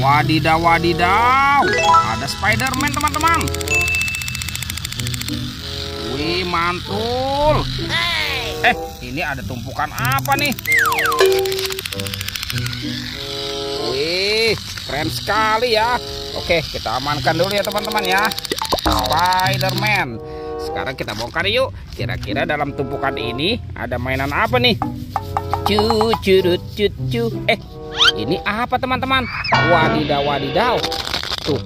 Wadidaw, wadidaw. Ada Spiderman teman-teman. Wih, mantul. Eh, ini ada tumpukan apa nih? Wih, keren sekali ya. Oke, kita amankan dulu ya teman-teman ya. Spiderman. Sekarang kita bongkar yuk. Kira-kira dalam tumpukan ini ada mainan apa nih? Cu curut cucu. Eh, ini apa teman-teman? Wadidaw wadidaw. Tuh.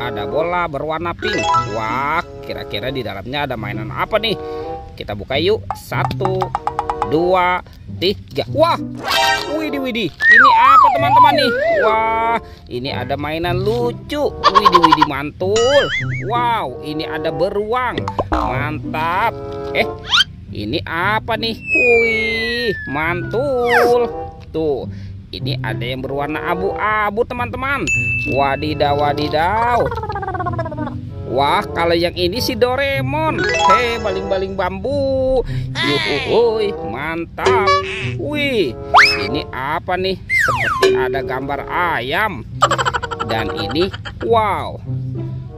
Ada bola berwarna pink. Wah, kira-kira di dalamnya ada mainan apa nih? Kita buka yuk. Satu, dua, tiga. Wah, widih widih. Ini apa teman-teman nih? Wah, ini ada mainan lucu. Widih widih mantul. Wow, ini ada beruang. Mantap. Eh, ini apa nih? Wih, mantul. Tuh, ini ada yang berwarna abu-abu teman-teman. Wadidaw, wadidaw. Wah, kalau yang ini si Doraemon. Hei, baling-baling bambu. Yuhuhuy, mantap. Wih, ini apa nih? Seperti ada gambar ayam. Dan ini, wow.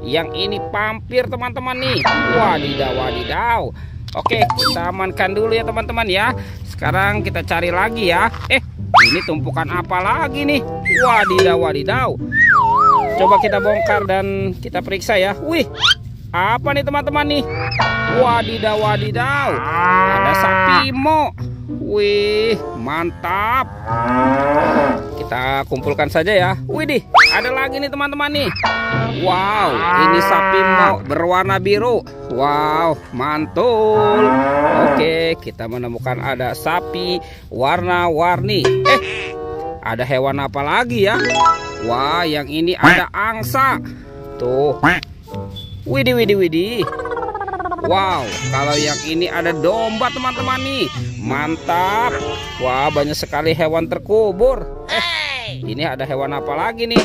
Yang ini pampir teman-teman nih. Wadidaw, wadidaw. Oke, kita amankan dulu ya teman-teman ya. Sekarang kita cari lagi ya. Eh, ini tumpukan apa lagi nih? Wadidaw, wadidaw. Coba kita bongkar dan kita periksa ya. Wih, apa nih teman-teman nih? Wadidaw, wadidaw. Ada sapi mo. Wih, mantap. Kita kumpulkan saja ya. Wih dih, ada lagi nih teman-teman nih. Wow, ini sapi mo berwarna biru. Wow, mantul. Oke, kita menemukan ada sapi warna-warni. Eh, ada hewan apa lagi ya? Wah, yang ini ada angsa. Tuh. Widih, widih, widih. Wow, kalau yang ini ada domba teman-teman nih. Mantap. Wah, banyak sekali hewan terkubur. Ini ada hewan apa lagi nih?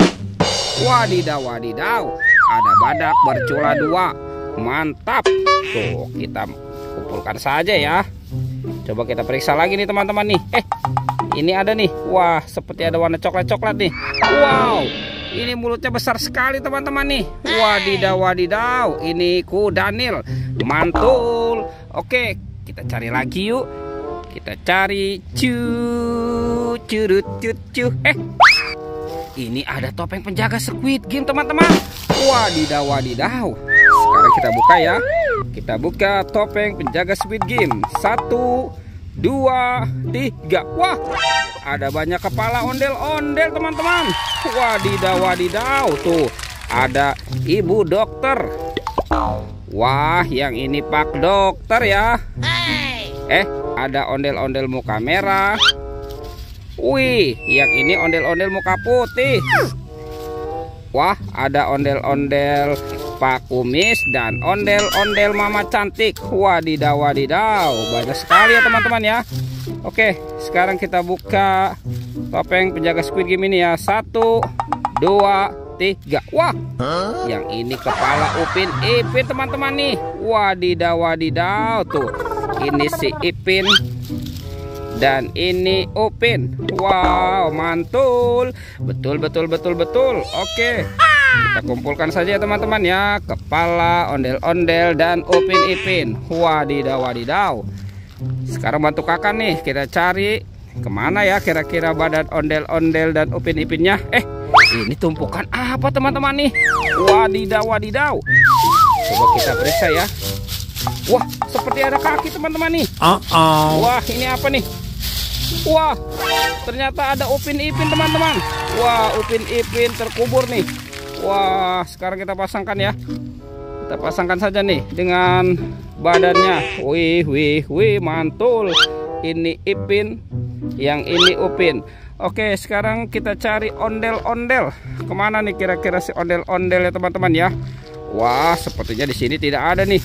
Wadidaw, wadidaw. Ada badak bercula dua. Mantap. Tuh, kita kumpulkan saja ya. Coba kita periksa lagi nih teman-teman nih. Eh, ini ada nih. Wah, seperti ada warna coklat-coklat nih. Wow. Ini mulutnya besar sekali teman-teman nih. Wadidaw wadidaw. Ini kudanil. Mantul. Oke, kita cari lagi yuk. Kita cari cu curut cucu. Eh. Ini ada topeng penjaga Squid Game teman-teman. Wadidaw wadidaw. Sekarang kita buka ya. Kita buka topeng penjaga Squid Game. Satu, dua, tiga. Wah, ada banyak kepala ondel-ondel teman-teman. Wadidaw, wadidaw. Tuh, ada ibu dokter. Wah, yang ini pak dokter ya. Eh, ada ondel-ondel muka merah. Wih, yang ini ondel-ondel muka putih. Wah, ada ondel-ondel Pak Kumis dan ondel-ondel Mama Cantik. Wadidaw, wadidaw. Banyak sekali ya teman-teman ya. Oke, sekarang kita buka topeng penjaga Squid Game ini ya. Satu, dua, tiga. Wah, yang ini kepala Upin Ipin teman-teman nih. Wadidaw, wadidaw. Tuh, ini si Ipin dan ini Upin. Wow, mantul. Betul, betul, betul, betul. Oke. Kita kumpulkan saja ya teman-teman ya. Kepala, ondel-ondel dan Upin Ipin. Wadidaw, wadidaw. Sekarang bantu kakak nih. Kita cari ke mana ya kira-kira badan ondel-ondel dan Upin Ipinnya. Eh, ini tumpukan apa teman-teman nih? Wadidaw, wadidaw. Coba kita periksa ya. Wah, seperti ada kaki teman-teman nih. Uh-oh. Wah, ini apa nih? Wah, ternyata ada Upin Ipin teman-teman. Wah, Upin Ipin terkubur nih. Wah, sekarang kita pasangkan ya. Kita pasangkan saja nih dengan badannya. Wih, wih, wih, mantul. Ini Ipin, yang ini Upin. Oke, sekarang kita cari ondel-ondel. Ke mana nih kira-kira si ondel-ondel ya teman-teman ya? Wah, sepertinya di sini tidak ada nih.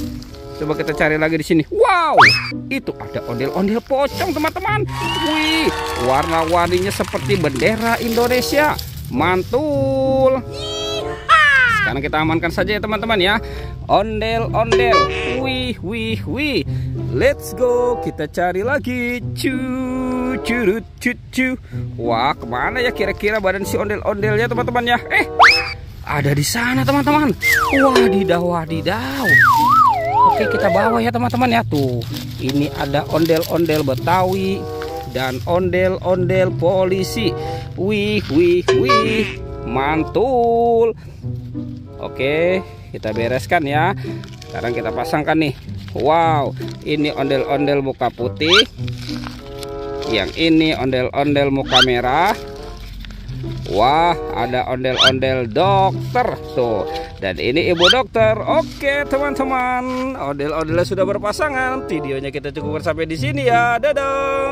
Coba kita cari lagi di sini. Wow, itu ada ondel-ondel pocong teman-teman. Wih, warna-warninya seperti bendera Indonesia. Mantul. Sekarang kita amankan saja ya teman-teman ya. Ondel-ondel. Wih, wih, wih. Let's go. Kita cari lagi. Cucu curut cucu. Wah, ke mana ya kira-kira badan si ondel-ondelnya teman-teman ya? Eh, ada di sana teman-teman. Wadidaw, wadidaw. Oke, kita bawa ya teman-teman ya tuh. Ini ada ondel-ondel Betawi dan ondel-ondel polisi. Wih, wih, wih. Mantul. Oke, kita bereskan ya. Sekarang kita pasangkan nih. Wow, ini ondel-ondel muka putih. Yang ini ondel-ondel muka merah. Wah, ada ondel-ondel dokter tuh. Dan ini ibu dokter. Oke, teman-teman. Ondel-ondelnya sudah berpasangan. Videonya kita cukup sampai di sini ya. Dadah.